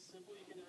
simple. You can